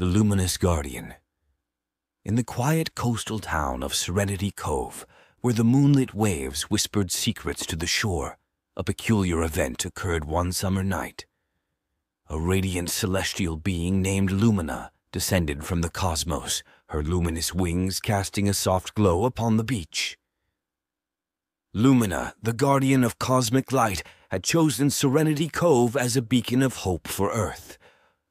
the Luminous Guardian. In the quiet coastal town of Serenity Cove, where the moonlit waves whispered secrets to the shore, a peculiar event occurred one summer night. A radiant celestial being named Lumina descended from the cosmos, her luminous wings casting a soft glow upon the beach. Lumina, the guardian of cosmic light, had chosen Serenity Cove as a beacon of hope for Earth.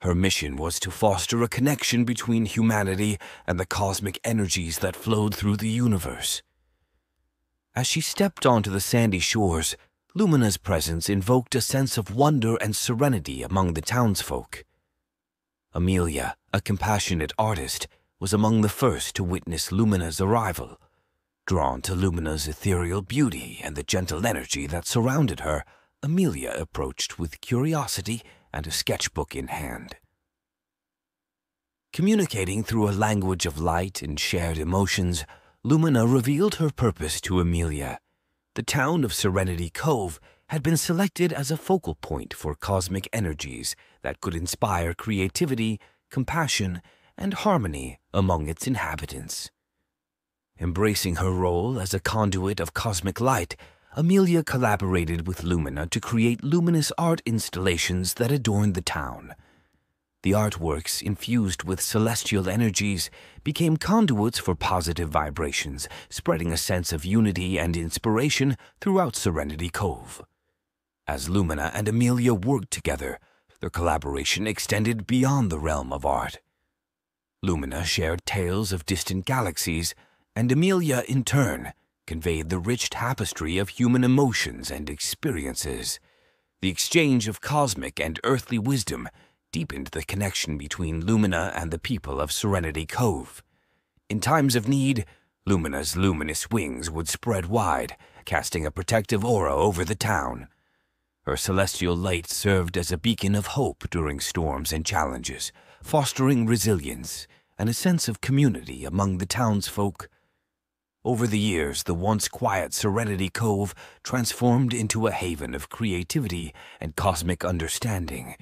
Her mission was to foster a connection between humanity and the cosmic energies that flowed through the universe. As she stepped onto the sandy shores, Lumina's presence invoked a sense of wonder and serenity among the townsfolk. Amelia, a compassionate artist, was among the first to witness Lumina's arrival. Drawn to Lumina's ethereal beauty and the gentle energy that surrounded her, Amelia approached with curiosity and a sketchbook in hand. Communicating through a language of light and shared emotions, Lumina revealed her purpose to Amelia. The town of Serenity Cove had been selected as a focal point for cosmic energies that could inspire creativity, compassion, and harmony among its inhabitants. Embracing her role as a conduit of cosmic light, Amelia collaborated with Lumina to create luminous art installations that adorned the town. The artworks, infused with celestial energies, became conduits for positive vibrations, spreading a sense of unity and inspiration throughout Serenity Cove. As Lumina and Amelia worked together, their collaboration extended beyond the realm of art. Lumina shared tales of distant galaxies, and Amelia, in turn, conveyed the rich tapestry of human emotions and experiences. The exchange of cosmic and earthly wisdom deepened the connection between Lumina and the people of Serenity Cove. In times of need, Lumina's luminous wings would spread wide, casting a protective aura over the town. Her celestial light served as a beacon of hope during storms and challenges, fostering resilience and a sense of community among the townsfolk. Over the years, the once quiet Serenity Cove transformed into a haven of creativity and cosmic understanding.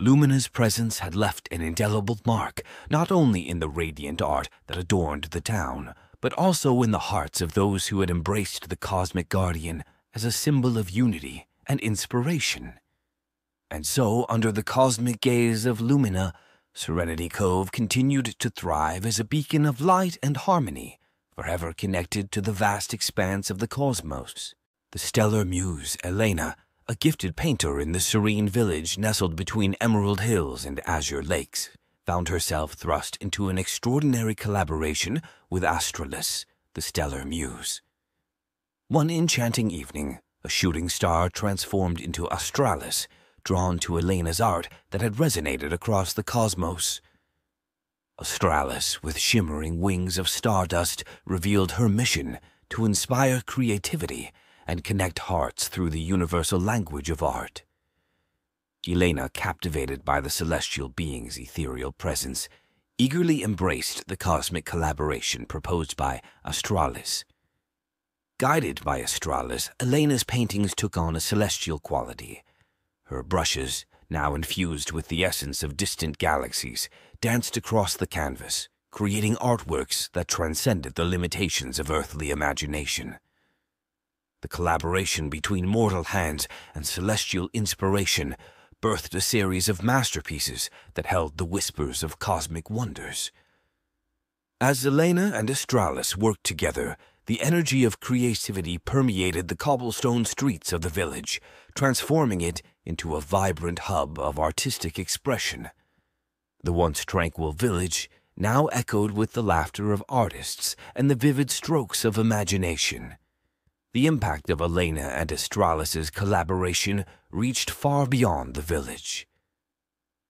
Lumina's presence had left an indelible mark not only in the radiant art that adorned the town, but also in the hearts of those who had embraced the Cosmic Guardian as a symbol of unity and inspiration. And so, under the cosmic gaze of Lumina, Serenity Cove continued to thrive as a beacon of light and harmony, forever connected to the vast expanse of the cosmos. The stellar muse, Elena, a gifted painter in the serene village nestled between Emerald Hills and Azure Lakes, found herself thrust into an extraordinary collaboration with Astralis, the stellar muse. One enchanting evening, a shooting star transformed into Astralis, drawn to Elena's art that had resonated across the cosmos. Astralis, with shimmering wings of stardust, revealed her mission to inspire creativity and connect hearts through the universal language of art. Elena, captivated by the celestial being's ethereal presence, eagerly embraced the cosmic collaboration proposed by Astralis. Guided by Astralis, Elena's paintings took on a celestial quality. Her brushes, now infused with the essence of distant galaxies, danced across the canvas, creating artworks that transcended the limitations of earthly imagination. The collaboration between mortal hands and celestial inspiration birthed a series of masterpieces that held the whispers of cosmic wonders. As Elena and Astralis worked together, the energy of creativity permeated the cobblestone streets of the village, transforming it into a vibrant hub of artistic expression. The once tranquil village now echoed with the laughter of artists and the vivid strokes of imagination. The impact of Elena and Astralis's collaboration reached far beyond the village.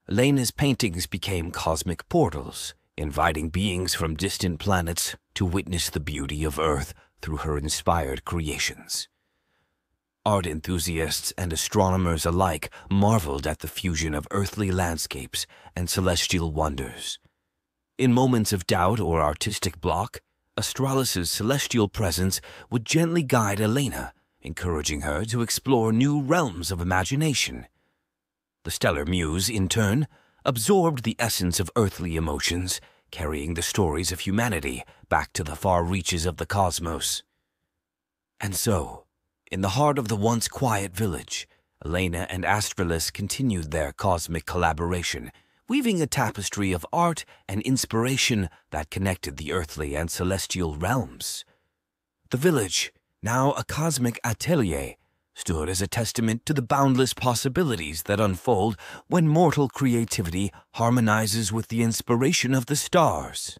Elena's paintings became cosmic portals, inviting beings from distant planets to witness the beauty of Earth through her inspired creations. Art enthusiasts and astronomers alike marveled at the fusion of earthly landscapes and celestial wonders. In moments of doubt or artistic block, Astralis's celestial presence would gently guide Elena, encouraging her to explore new realms of imagination. The stellar muse, in turn, absorbed the essence of earthly emotions, carrying the stories of humanity back to the far reaches of the cosmos. And so, in the heart of the once quiet village, Elena and Astralis continued their cosmic collaboration, weaving a tapestry of art and inspiration that connected the earthly and celestial realms. The village, now a cosmic atelier, stood as a testament to the boundless possibilities that unfold when mortal creativity harmonizes with the inspiration of the stars.